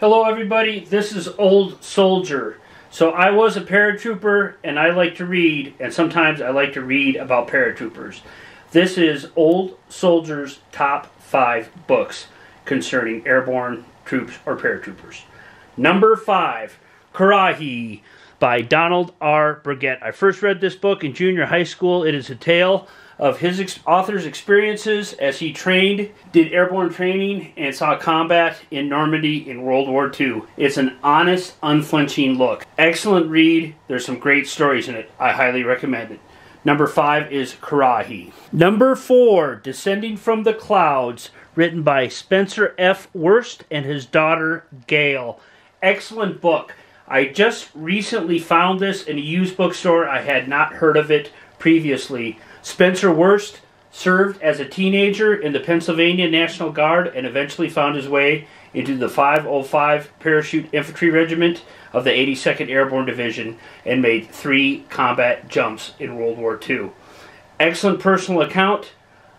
Hello, everybody. This is Old Soldier. So, I was a paratrooper and I like to read, and sometimes I like to read about paratroopers. This is Old Soldier's top five books concerning airborne troops or paratroopers. Number five, Currahee by Donald R. Burgett. I first read this book in junior high school. It is a tale of his ex- author's experiences as he trained, did airborne training, and saw combat in Normandy in World War II. It's an honest, unflinching look. Excellent read. There's some great stories in it. I highly recommend it. Number five is Currahee. Number four, Descending from the Clouds, written by Spencer F. Wurst and his daughter Gail. Excellent book. I just recently found this in a used bookstore. I had not heard of it previously. Spencer Wurst served as a teenager in the Pennsylvania National Guard and eventually found his way into the 505 Parachute Infantry Regiment of the 82nd Airborne Division and made three combat jumps in World War II. Excellent personal account,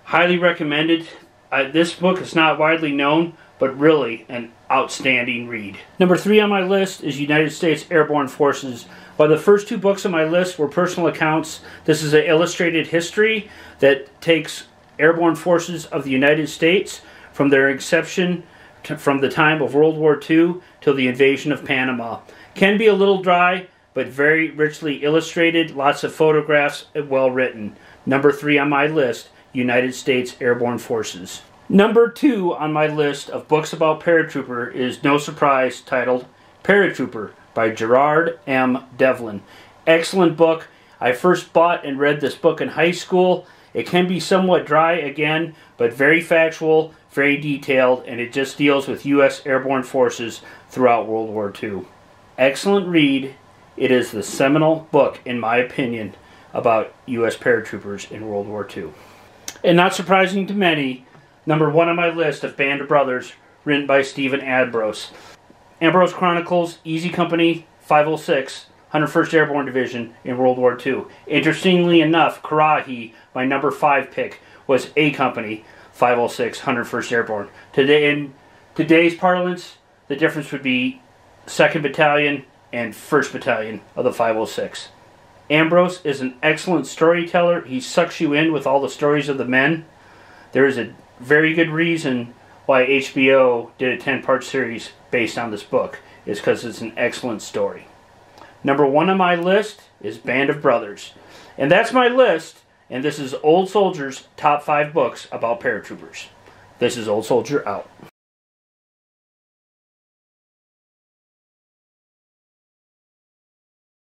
highly recommended. Uh, this book is not widely known, but really an outstanding read. Number three on my list is United States Airborne Forces. While the first two books on my list were personal accounts, this is an illustrated history that takes airborne forces of the United States from their inception to, from the time of World War II till the invasion of Panama. Can be a little dry, but very richly illustrated, lots of photographs, well written. Number three on my list United States Airborne Forces. Number two on my list of books about paratrooper is no surprise titled Paratrooper by Gerard M. Devlin. Excellent book. I first bought and read this book in high school. It can be somewhat dry again, but very factual, very detailed, and it just deals with U.S. airborne forces throughout World War II. Excellent read. It is the seminal book, in my opinion, about U.S. paratroopers in World War II. And not surprising to many, number one on my list of Band of Brothers, written by Stephen Ambrose. Ambrose Chronicles, Easy Company, 506, 101st Airborne Division in World War II. Interestingly enough, Currahee, my number five pick, was A Company, 506, 101st Airborne. Today, in today's parlance, the difference would be 2nd Battalion and 1st Battalion of the 506. Ambrose is an excellent storyteller. He sucks you in with all the stories of the men. There is a very good reason why HBO did a 10 part series based on this book, is because it's an excellent story. Number one on my list is Band of Brothers. And that's my list, and this is Old Soldier's top five books about paratroopers. This is Old Soldier out.